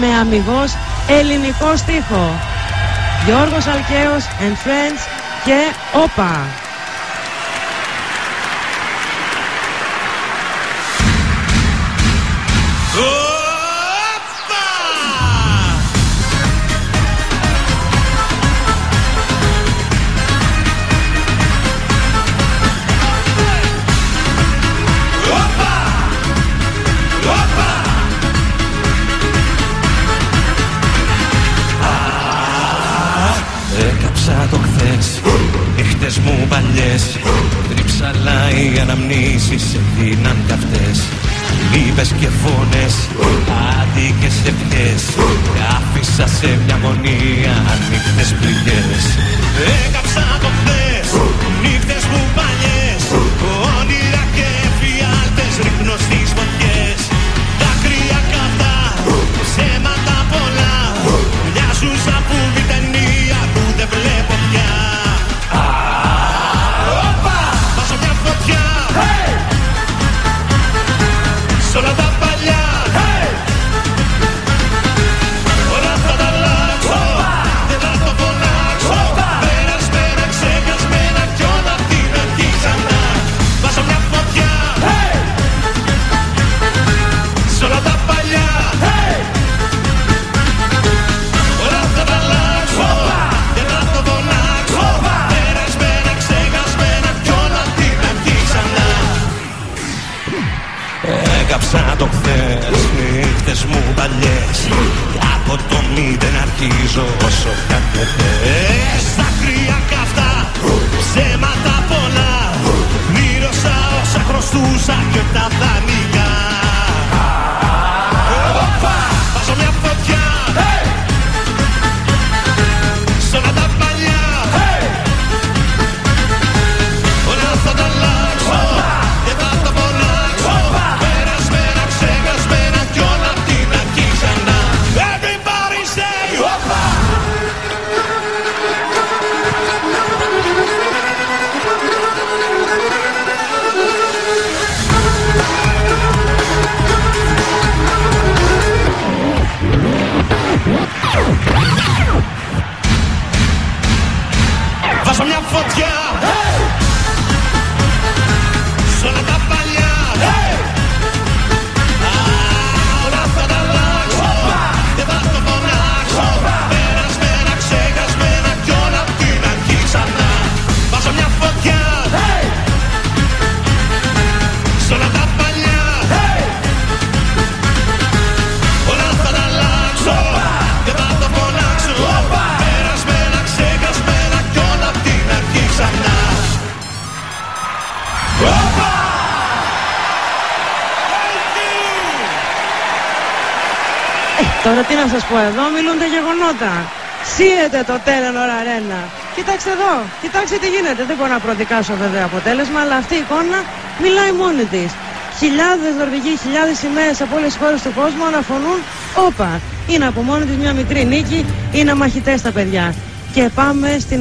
με αμυγός ελληνικό στίχο. Γιώργος Αλκαίος and Friends και Όπα. Έκαψα το χθες Νύχτες μου παλιές. Τρίψαλα οι αναμνήσεις Έγιναν κι αυτές. Λύπες και φωνές Άδικες ευχές Άφησα σε μια γωνία Ανοιχτές πληγές. Έκαψα το χθες Έκαψα το χθες νύχτες μου παλιές. Κι από το μηδέν αρχίζω όσο κάτι θες Δάκρυα καυτά, ψέματα πολλά. Πλήρωσα όσα χρωστούσα και τα δανεικά Βάζω μια φωτιά. Σ' όλα τα παλιά Τώρα τι να σας πω εδώ, μιλούν τα γεγονότα. Σύεται το Telenor Arena. Κοιτάξτε εδώ, κοιτάξτε τι γίνεται. Δεν μπορώ να προδικάσω βέβαια αποτέλεσμα, αλλά αυτή η εικόνα μιλάει μόνη της. Χιλιάδες Νορβηγοί, χιλιάδες σημαίες από όλες τις χώρες του κόσμου αναφωνούν όπα. Είναι από μόνη της μια μικρή νίκη, είναι μαχητές τα παιδιά. Και πάμε στην